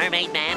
Mermaid Man.